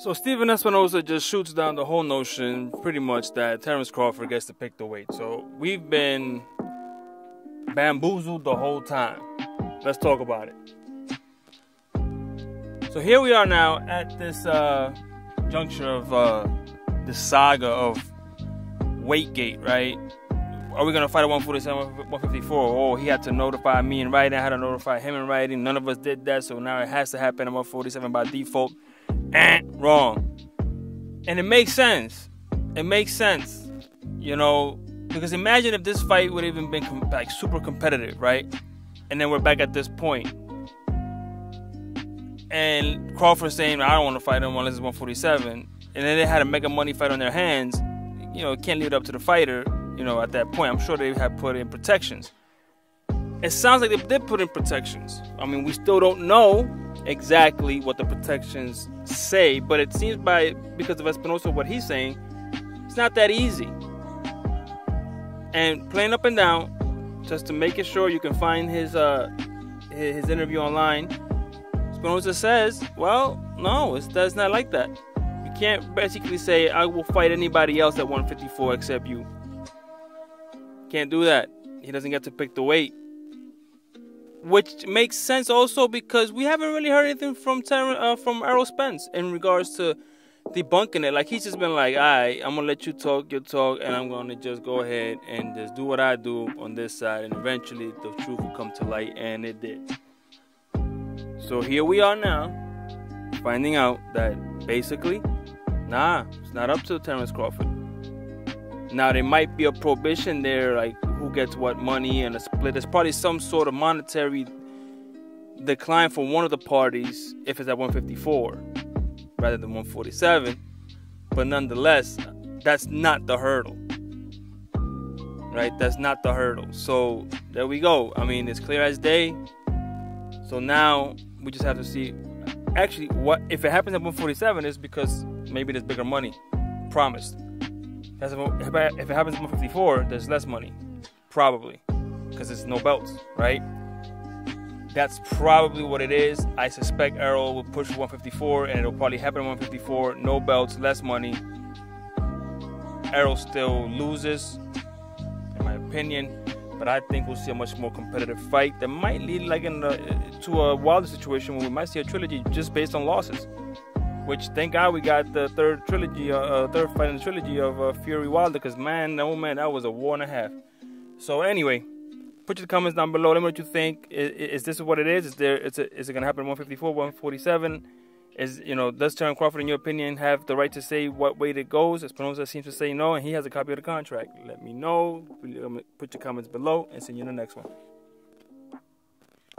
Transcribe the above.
So Stephen Espinoza just shoots down the whole notion, pretty much, that Terence Crawford gets to pick the weight. So we've been bamboozled the whole time. Let's talk about it. So here we are now at this uh, juncture of uh, the saga of Weightgate, right? Are we gonna fight at 147, 154? Oh, he had to notify me in writing. I had to notify him in writing. None of us did that, so now it has to happen at 147 by default eh, wrong. And it makes sense. It makes sense, you know, because imagine if this fight would even been com- like super competitive, right? And then we're back at this point. And Crawford saying, I don't want to fight him unless it's 147. And then they had a mega money fight on their hands. You know, can't leave it up to the fighter, you know, at that point. I'm sure they had put in protections. It sounds like they did put in protections. I mean, we still don't know exactly what the protections say, but it seems by because of Espinoza what he's saying, it's not that easy. And playing up and down, just to make it sure you can find his uh his interview online. Espinoza says, "Well, no, it's that's not like that. You can't basically say I will fight anybody else at 154 except you. Can't do that. He doesn't get to pick the weight." Which makes sense also because we haven't really heard anything from Ter- uh, from Errol Spence in regards to debunking it. Like he's just been like, "All right, I'm gonna let you talk your talk, and I'm gonna just go ahead and just do what I do on this side, and eventually the truth will come to light." And it did. So here we are now, finding out that basically, nah, it's not up to Terence Crawford. Now there might be a prohibition there, like who gets what money and a split. There's probably some sort of monetary decline for one of the parties if it's at 154 rather than 147. But nonetheless, that's not the hurdle. Right? That's not the hurdle. So there we go. I mean, it's clear as day. So now we just have to see. Actually, what if it happens at 147 is because maybe there's bigger money promised. If it happens at 154, there's less money. Probably. Because it's no belts, right? That's probably what it is. I suspect Errol will push 154 and it'll probably happen 154. No belts, less money. Errol still loses, in my opinion. But I think we'll see a much more competitive fight that might lead like in the, to a Wilder situation where we might see a trilogy just based on losses. Which thank God we got the third trilogy, uh, uh third fight in the trilogy of uh, Fury Wilder, because man, oh man, that was a war and a half. So anyway, put your comments down below. Let me know what you think. Is, is this what it is? Is there? Is it, is it going to happen 154, 147? Is you know does Terence Crawford, in your opinion, have the right to say what way it goes? Espinoza seems to say no, and he has a copy of the contract. Let me know. Put your comments below, and see you in the next one.